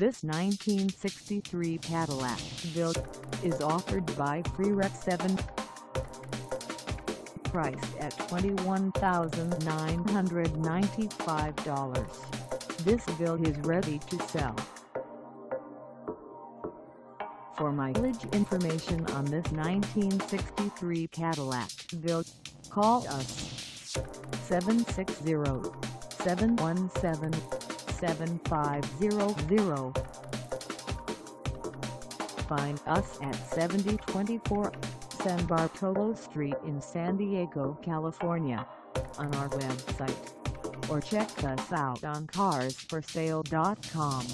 This 1963 Cadillac Ville is offered by FreeRek 7 priced at $21,995. This Ville is ready to sell. For mileage information on this 1963 Cadillac Ville, call us 760-717-7500. Find us at 7024 San Bartolo Street in San Diego, California, on our website, or check us out on carsforsale.com.